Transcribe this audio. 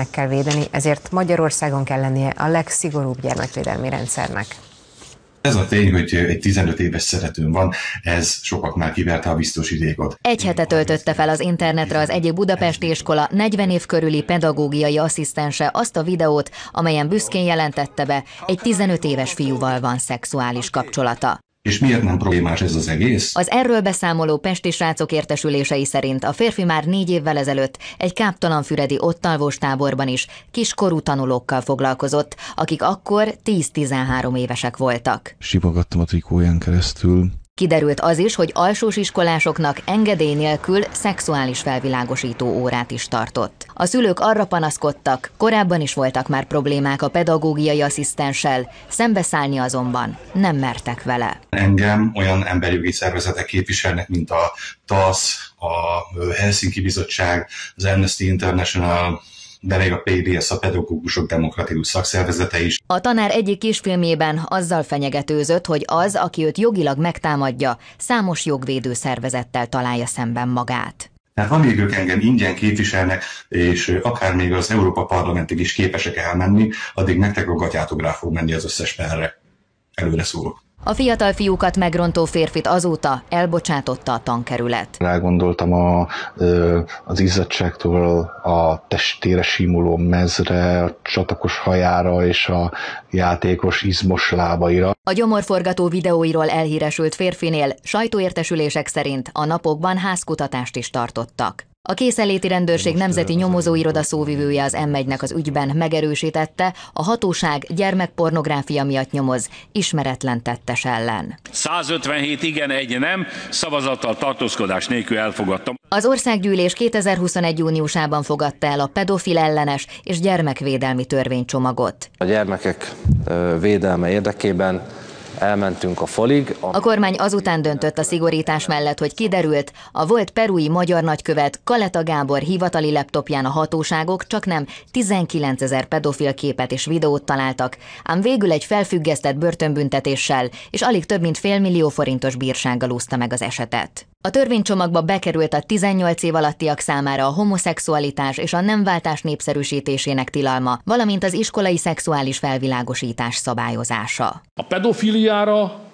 meg kell védeni, ezért Magyarországon kell lennie a legszigorúbb gyermekvédelmi rendszernek. Ez a tény, hogy egy 15 éves szeretőm van, ez sokaknál kiverte a biztosítékot. Egy hete töltötte fel az internetre az egyik budapesti iskola 40 év körüli pedagógiai asszisztense azt a videót, amelyen büszkén jelentette be, egy 15 éves fiúval van szexuális kapcsolata. És miért nem problémás ez az egész? Az erről beszámoló Pesti srácok értesülései szerint a férfi már négy évvel ezelőtt egy káptalanfüredi ottalvos táborban is kiskorú tanulókkal foglalkozott, akik akkor 10-13 évesek voltak. Simogattam a trikóján keresztül, Kiderült az is, hogy alsós iskolásoknak engedély nélkül szexuális felvilágosító órát is tartott. A szülők arra panaszkodtak, korábban is voltak már problémák a pedagógiai asszisztenssel, szembeszállni azonban nem mertek vele. Engem olyan emberjogi szervezetek képviselnek, mint a TASZ, a Helsinki Bizottság, az Amnesty International, de még a PDS, a Pedagógusok Demokratikus Szakszervezete is. A tanár egyik kisfilmjében azzal fenyegetőzött, hogy az, aki őt jogilag megtámadja, számos jogvédő szervezettel találja szemben magát. Tehát amíg ők engem ingyen képviselnek, és akár még az Európa Parlamentig is képesek elmenni, addig nektek a gatyátok rá fog menni az összes perre. Előre szólok. A fiatal fiúkat megrontó férfit azóta elbocsátotta a tankerület. rágondoltam a, az izzadságtól a testére simuló mezre, a csatakos hajára és a játékos izmos lábaira. A gyomorforgató videóiról elhíresült férfinél sajtóértesülések szerint a napokban házkutatást is tartottak. A készenléti rendőrség nemzeti nyomozóiroda szóvivője az m az ügyben megerősítette, a hatóság gyermekpornográfia miatt nyomoz ismeretlen tettes ellen. 157 igen, egy nem, szavazattal tartózkodás nélkül elfogadtam. Az országgyűlés 2021. júniusában fogadta el a pedofil ellenes és gyermekvédelmi törvénycsomagot. A gyermekek védelme érdekében elmentünk a folig. A A kormány azután döntött a szigorítás mellett, hogy kiderült, a volt perui magyar nagykövet Kaleta Gábor hivatali laptopján a hatóságok csak nem 19 ezer pedofil képet és videót találtak, ám végül egy felfüggesztett börtönbüntetéssel és alig több mint fél millió forintos bírsággal úszta meg az esetet. A törvénycsomagba bekerült a 18 év alattiak számára a homoszexualitás és a nemváltás népszerűsítésének tilalma, valamint az iskolai szexuális felvilágosítás szabályozása. A pedofiliára